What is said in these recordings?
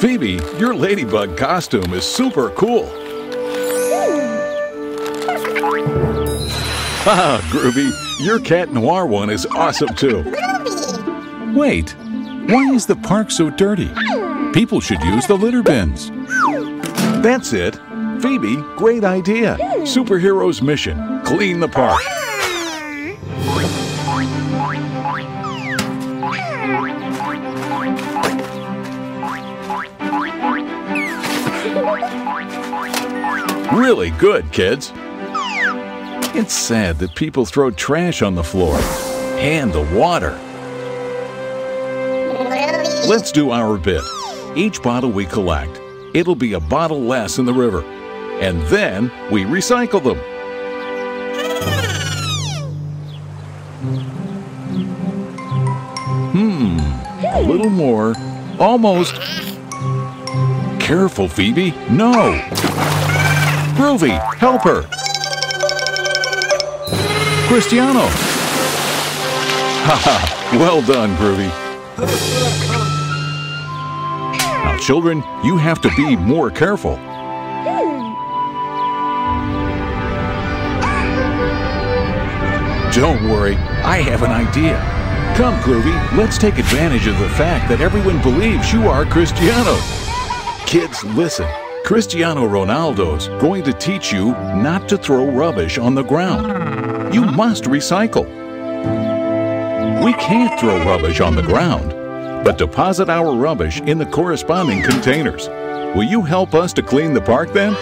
Phoebe, your ladybug costume is super cool. Ah, Groovy, your Cat Noir one is awesome too. Wait, why is the park so dirty? People should use the litter bins. That's it. Phoebe, great idea. Superhero's mission clean the park. Really good, kids. It's sad that people throw trash on the floor and the water. Let's do our bit. Each bottle we collect, it'll be a bottle less in the river. And then we recycle them. Hmm, a little more. Almost. Careful, Phoebe. No! Groovy, help her! Cristiano! Haha, well done, Groovy. Now, children, you have to be more careful. Don't worry, I have an idea. Come, Groovy, let's take advantage of the fact that everyone believes you are Cristiano. Kids, listen. Cristiano Ronaldo's going to teach you not to throw rubbish on the ground. You must recycle. We can't throw rubbish on the ground, but deposit our rubbish in the corresponding containers. Will you help us to clean the park then?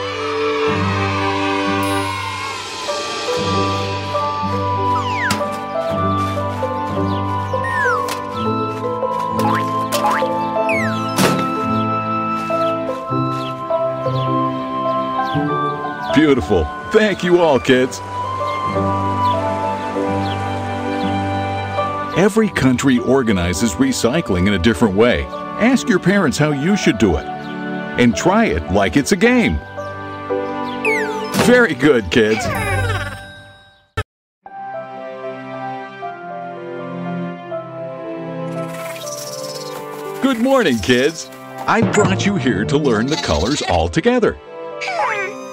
Beautiful. Thank you all, kids. Every country organizes recycling in a different way. Ask your parents how you should do it. And try it like it's a game. Very good, kids. Good morning, kids. I brought you here to learn the colors all together.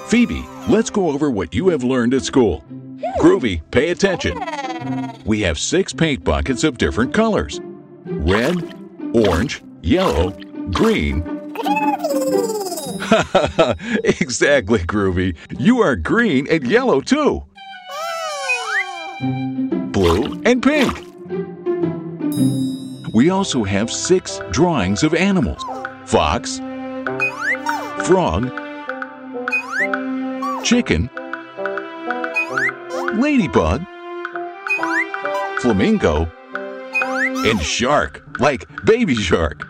Phoebe, let's go over what you have learned at school. Groovy, pay attention. We have six paint buckets of different colors red, orange, yellow, green. exactly, Groovy. You are green and yellow too. Blue and pink. We also have six drawings of animals fox, frog, chicken, ladybug, flamingo, and shark, like baby shark.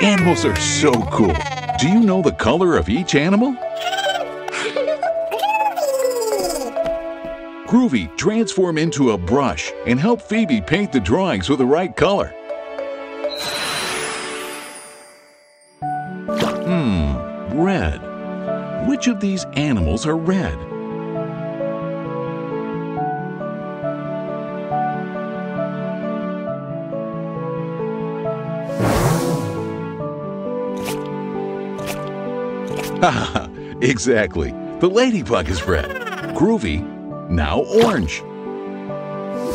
Animals are so cool. Do you know the color of each animal? Groovy, transform into a brush and help Phoebe paint the drawings with the right color. Which of these animals are red? Haha, exactly. The ladybug is red. Groovy, now orange.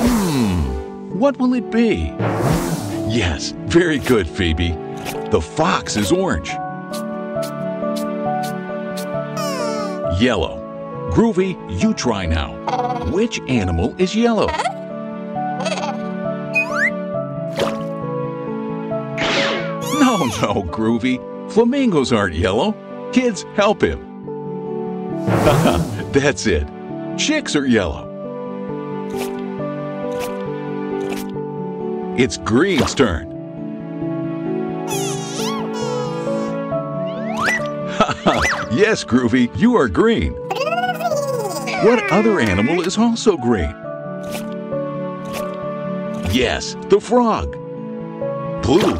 Hmm, what will it be? Yes, very good, Phoebe. The fox is orange. Yellow. Groovy, you try now. Which animal is yellow? No, no, Groovy. Flamingos aren't yellow. Kids, help him. That's it. Chicks are yellow. It's Green's turn. yes, Groovy, you are green. What other animal is also green? Yes, the frog. Blue.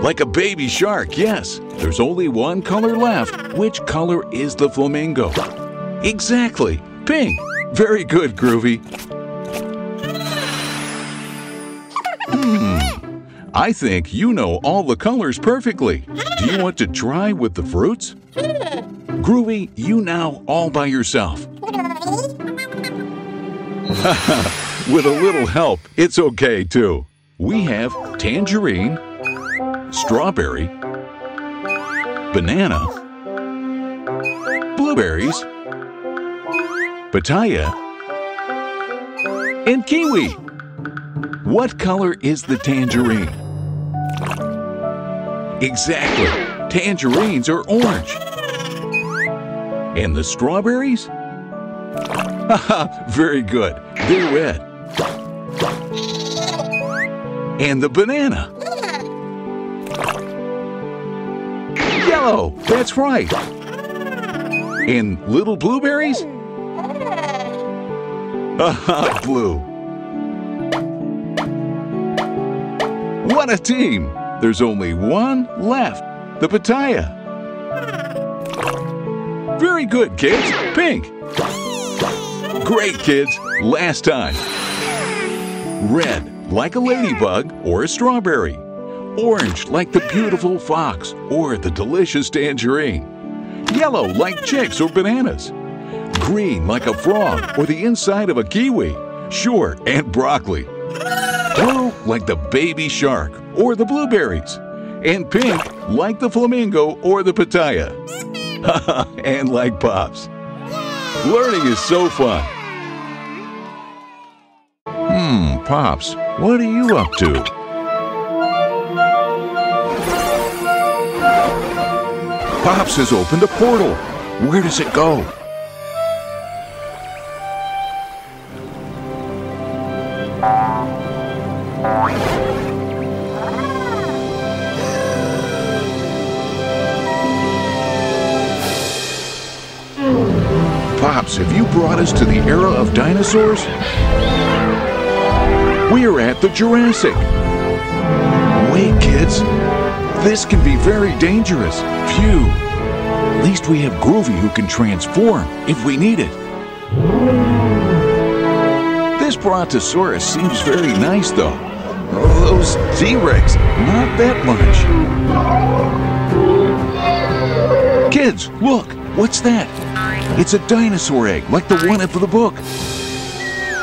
Like a baby shark, yes. There's only one color left. Which color is the flamingo? Exactly, pink. Very good, Groovy. Hmm, I think you know all the colors perfectly. Do you want to try with the fruits? Groovy, you now all by yourself. with a little help, it's okay too. We have tangerine, strawberry, banana, blueberries, pitaya, and kiwi. What color is the tangerine? Exactly. Tangerines are orange. And the strawberries? Haha, very good. They're red. And the banana? Yellow, that's right. And little blueberries? Haha, blue. What a team! There's only one left, the pitaya. Very good, kids. Pink. Great, kids. Last time. Red, like a ladybug or a strawberry. Orange, like the beautiful fox or the delicious tangerine. Yellow, like chicks or bananas. Green, like a frog or the inside of a kiwi. Sure, and broccoli. Blue, like the baby shark or the blueberries. And pink, like the flamingo or the pitaya. and like Pops. Learning is so fun. Hmm, Pops, what are you up to? Pops has opened a portal. Where does it go? Pops, have you brought us to the era of dinosaurs? We are at the Jurassic. Wait, kids. This can be very dangerous. Phew. At least we have Groovy who can transform if we need it. This Brontosaurus seems very nice, though. Those T-Rex, not that much. Kids, look! What's that? It's a dinosaur egg, like the one in the book.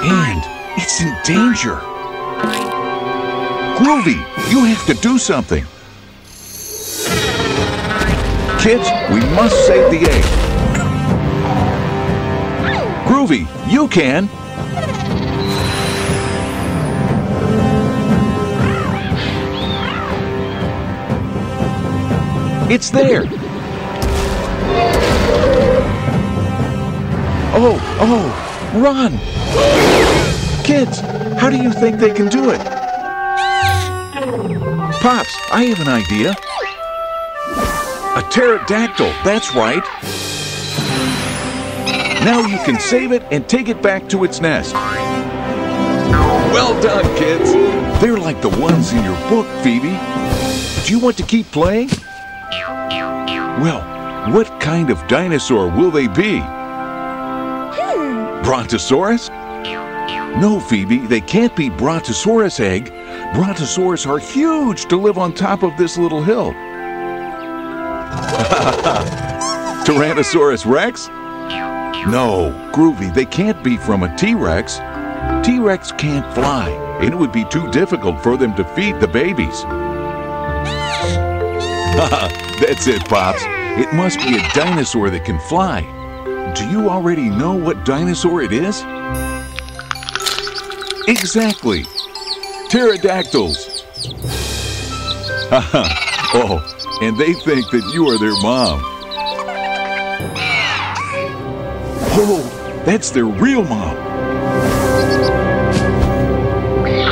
And it's in danger. Groovy, you have to do something. Kids, we must save the egg. Groovy, you can. It's there. Oh, oh, run! Kids, how do you think they can do it? Pops, I have an idea. A pterodactyl, that's right. Now you can save it and take it back to its nest. Well done, kids. They're like the ones in your book, Phoebe. Do you want to keep playing? Well, what kind of dinosaur will they be? Brontosaurus? No, Phoebe, they can't be Brontosaurus egg. Brontosaurus are huge to live on top of this little hill. Tyrannosaurus Rex? No, Groovy, they can't be from a T-Rex. T-Rex can't fly, and it would be too difficult for them to feed the babies. That's it, Pops. It must be a dinosaur that can fly. Do you already know what dinosaur it is? Exactly. Pterodactyls. oh, and they think that you are their mom. Oh, that's their real mom.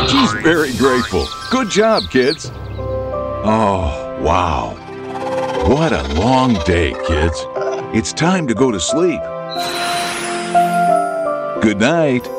She's very grateful. Good job, kids. Oh, wow. What a long day, kids. It's time to go to sleep. Good night.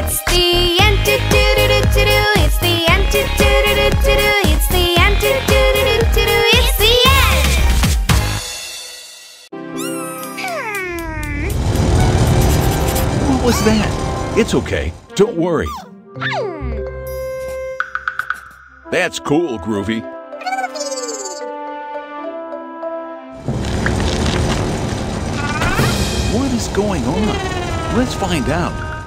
It's the. It's the. It's the. It's the end. What was that? It's okay. Don't worry. That's cool, Groovy. What is going on? Let's find out.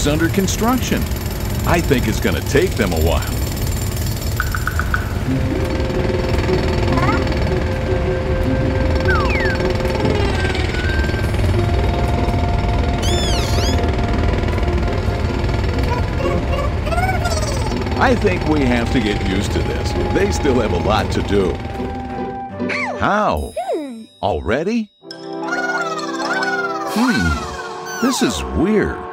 Is under construction. I think it's going to take them a while. I think we have to get used to this. They still have a lot to do. How? Already? Hmm, this is weird.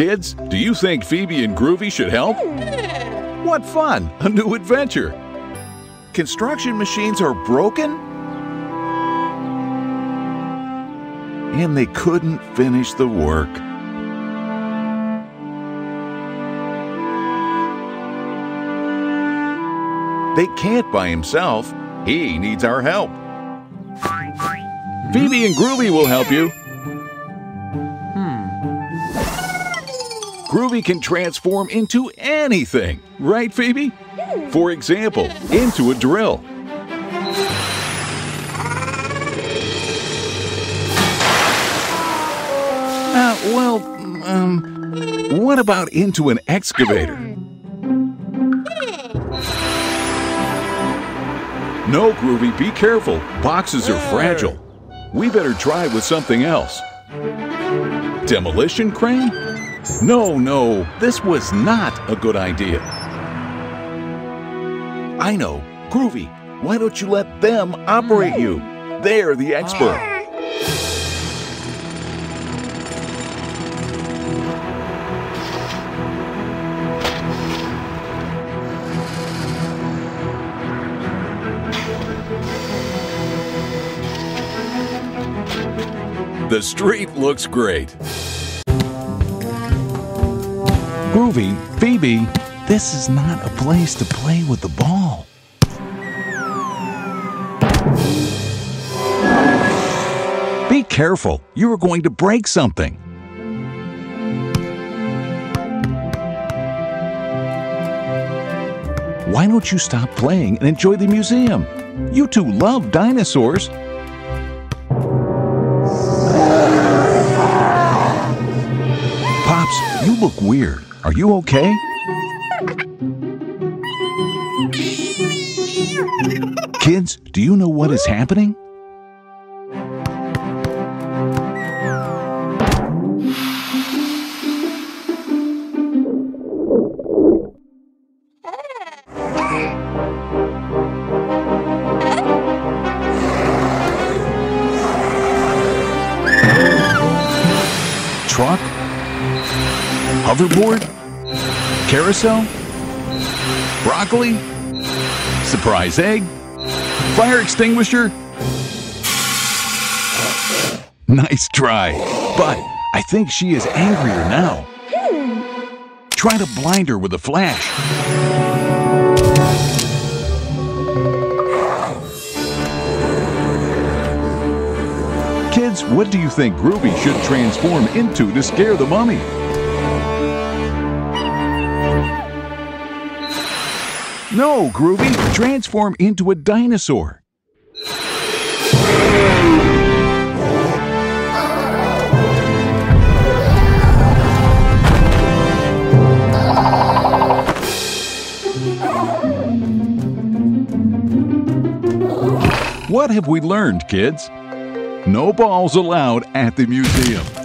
Kids, do you think Phoebe and Groovy should help? What fun! A new adventure! Construction machines are broken? And they couldn't finish the work. They can't by himself. He needs our help. Phoebe and Groovy will help you. Groovy can transform into anything, right, Phoebe? For example, into a drill. Uh, well, um, what about into an excavator? No, Groovy, be careful. Boxes are fragile. We better try with something else. Demolition crane? No, no, this was not a good idea. I know. Groovy, why don't you let them operate you? They're the expert. The street looks great. Groovy, Phoebe, this is not a place to play with the ball. Be careful, you are going to break something. Why don't you stop playing and enjoy the museum? You two love dinosaurs. Pops, you look weird. Are you okay? Kids, do you know what is happening? Hoverboard? Carousel? Broccoli? Surprise egg? Fire extinguisher? Nice try. But I think she is angrier now. Try to blind her with a flash. Kids, what do you think Groovy should transform into to scare the mummy? No, Groovy, transform into a dinosaur. What have we learned, kids? No balls allowed at the museum.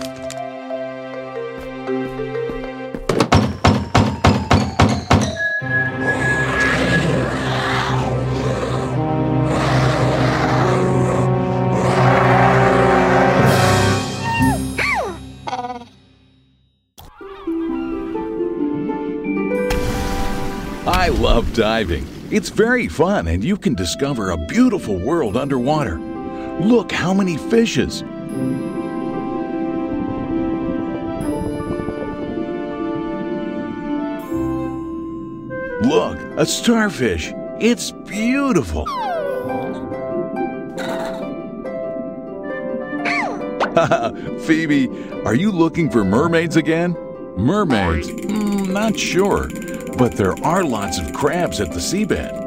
Love diving. It's very fun and you can discover a beautiful world underwater. Look how many fishes. Look, a starfish. It's beautiful. Phoebe, are you looking for mermaids again? Mermaids? Mm, not sure, but there are lots of crabs at the seabed.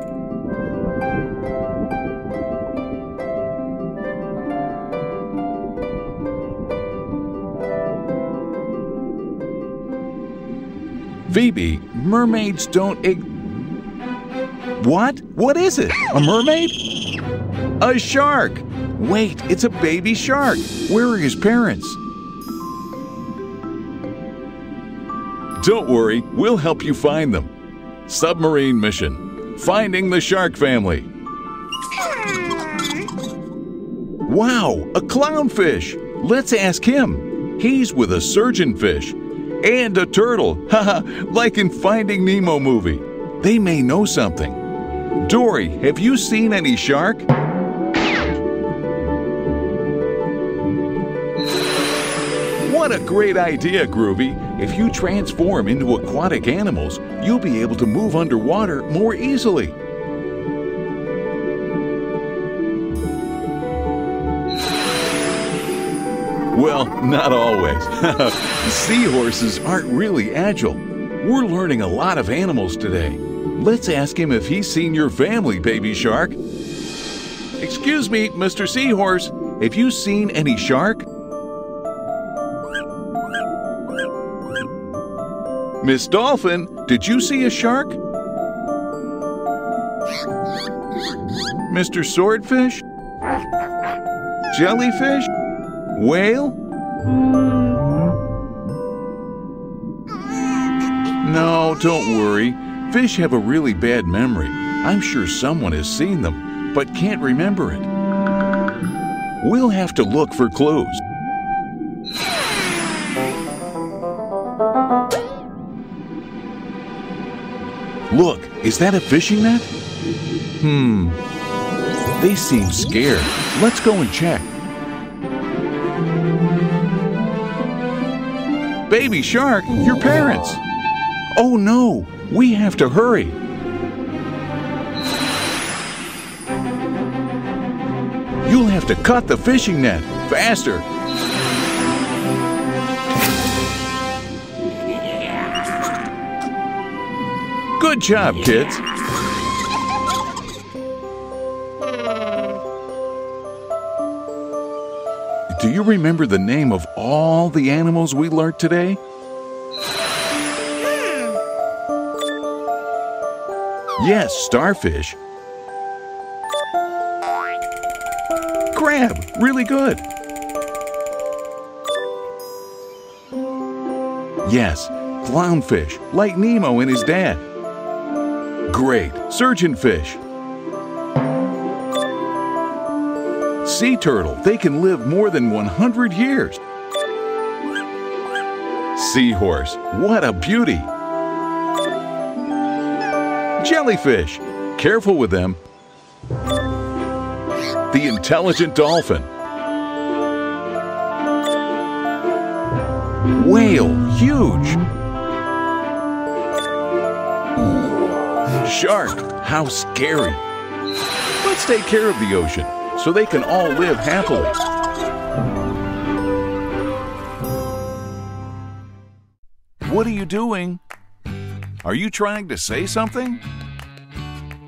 Phoebe, mermaids don't What? What is it? A mermaid? A shark! Wait, it's a baby shark. Where are his parents? Don't worry, we'll help you find them. Submarine mission Finding the Shark Family. Wow, a clownfish! Let's ask him. He's with a surgeonfish and a turtle, haha, like in Finding Nemo movie. They may know something. Dory, have you seen any shark? Great idea, Groovy! If you transform into aquatic animals, you'll be able to move underwater more easily. Well, not always. Seahorses aren't really agile. We're learning a lot of animals today. Let's ask him if he's seen your family, baby shark. Excuse me, Mr. Seahorse, have you seen any shark? Miss Dolphin, did you see a shark? Mr. Swordfish? Jellyfish? Whale? No, don't worry. Fish have a really bad memory. I'm sure someone has seen them, but can't remember it. We'll have to look for clues. Look, is that a fishing net? Hmm. They seem scared. Let's go and check. Baby Shark, your parents. Oh no, we have to hurry. You'll have to cut the fishing net faster. Good job, kids. Do you remember the name of all the animals we learned today? Yes, starfish. Crab, really good. Yes, clownfish, like Nemo and his dad. Great, surgeonfish. Sea turtle, they can live more than 100 years. Seahorse, what a beauty. Jellyfish, careful with them. The intelligent dolphin. Whale, huge. Shark, how scary. Let's take care of the ocean so they can all live happily. What are you doing? Are you trying to say something?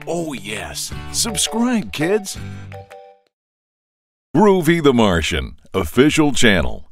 Oh, yes. Subscribe, kids. Groovy the Martian, official channel.